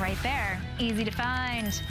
right there. Easy to find.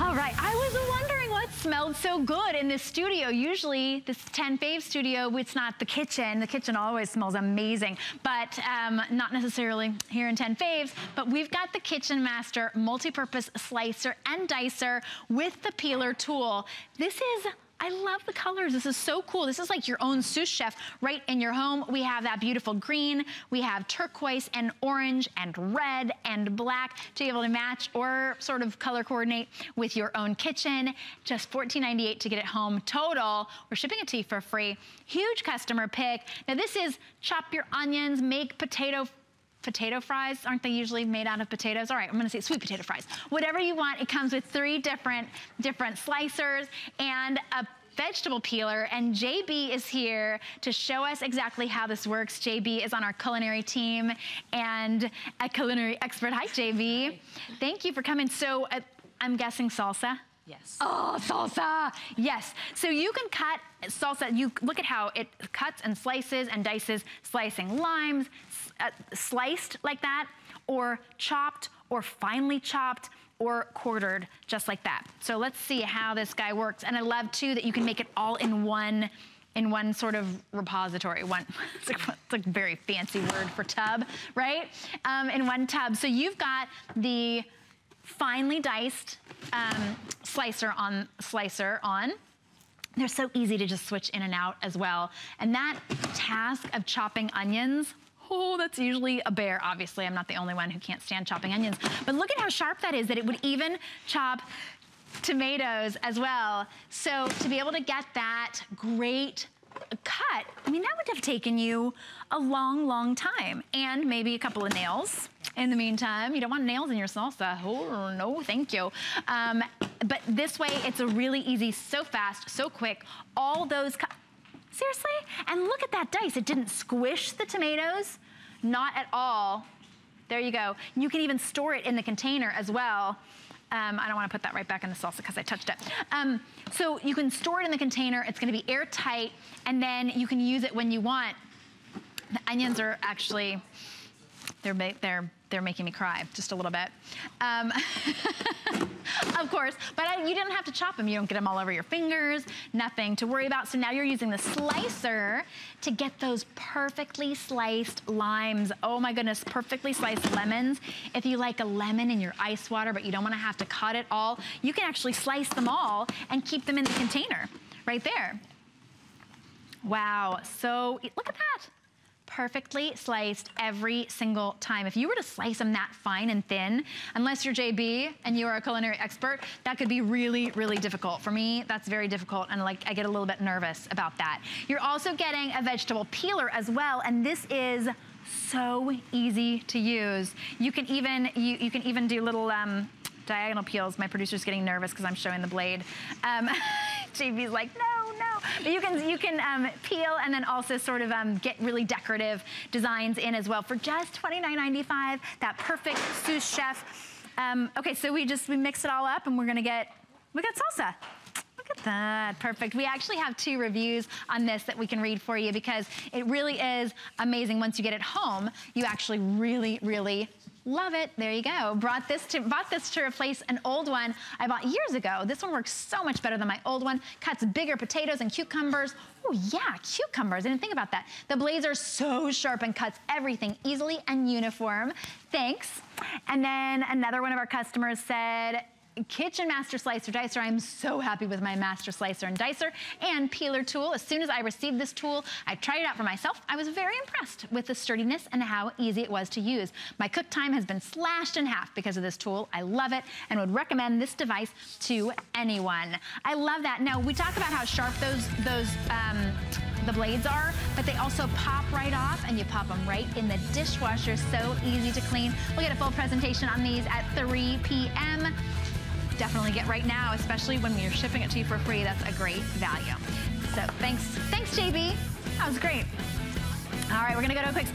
All right, I was wondering what smelled so good in this studio. Usually this 10 Fave studio, it's not the kitchen. The kitchen always smells amazing, but um, not necessarily here in 10 Faves, but we've got the Kitchen Master multi-purpose slicer and dicer with the peeler tool. This is I love the colors. This is so cool. This is like your own sous chef right in your home. We have that beautiful green. We have turquoise and orange and red and black to be able to match or sort of color coordinate with your own kitchen. Just $14.98 to get it home total. We're shipping it to you for free. Huge customer pick. Now this is chop your onions, make potato potato fries, aren't they usually made out of potatoes? All right, I'm gonna say sweet potato fries. Whatever you want, it comes with three different, different slicers and a vegetable peeler and JB is here to show us exactly how this works. JB is on our culinary team and a culinary expert. Hi JB. Hi. Thank you for coming. So uh, I'm guessing salsa? Yes. Oh, salsa. Yes. So you can cut salsa. You look at how it cuts and slices and dices, slicing limes, uh, sliced like that, or chopped, or finely chopped, or quartered, just like that. So let's see how this guy works. And I love too that you can make it all in one in one sort of repository, one, it's like, it's like a very fancy word for tub, right? Um, in one tub. So you've got the finely diced um, slicer on slicer on. They're so easy to just switch in and out as well. And that task of chopping onions, oh, that's usually a bear. Obviously, I'm not the only one who can't stand chopping onions. But look at how sharp that is, that it would even chop tomatoes as well. So to be able to get that great cut, I mean, that would have taken you a long, long time. And maybe a couple of nails in the meantime. You don't want nails in your salsa. Oh, no, thank you. Um, but this way, it's a really easy, so fast, so quick. All those Seriously? And look at that dice. It didn't squish the tomatoes. Not at all. There you go. You can even store it in the container as well. Um, I don't want to put that right back in the salsa because I touched it. Um, so you can store it in the container. It's going to be airtight, and then you can use it when you want. The onions are actually, they're, they're they're making me cry just a little bit. Um, of course, but I, you didn't have to chop them. You don't get them all over your fingers, nothing to worry about. So now you're using the slicer to get those perfectly sliced limes. Oh my goodness, perfectly sliced lemons. If you like a lemon in your ice water, but you don't wanna have to cut it all, you can actually slice them all and keep them in the container right there. Wow, so look at that perfectly sliced every single time. If you were to slice them that fine and thin, unless you're JB and you are a culinary expert, that could be really, really difficult. For me, that's very difficult and like I get a little bit nervous about that. You're also getting a vegetable peeler as well, and this is so easy to use. You can even, you, you can even do little, um, diagonal peels. My producer's getting nervous because I'm showing the blade. Um, JB's like, no, no. But you can, you can um, peel and then also sort of um, get really decorative designs in as well for just $29.95. That perfect sous chef. Um, okay, so we just, we mix it all up and we're gonna get, we got salsa. Look at that, perfect. We actually have two reviews on this that we can read for you because it really is amazing once you get it home. You actually really, really Love it. There you go. Brought this to, bought this to replace an old one I bought years ago. This one works so much better than my old one. Cuts bigger potatoes and cucumbers. Oh yeah, cucumbers. I didn't think about that. The blades are so sharp and cuts everything easily and uniform. Thanks. And then another one of our customers said, Kitchen Master Slicer Dicer. I'm so happy with my Master Slicer and Dicer and Peeler tool. As soon as I received this tool, I tried it out for myself. I was very impressed with the sturdiness and how easy it was to use. My cook time has been slashed in half because of this tool. I love it and would recommend this device to anyone. I love that. Now, we talk about how sharp those, those um, the blades are, but they also pop right off and you pop them right in the dishwasher. So easy to clean. We'll get a full presentation on these at 3 p.m definitely get right now, especially when we are shipping it to you for free. That's a great value. So thanks, thanks JB. That was great. All right, we're gonna go to a quick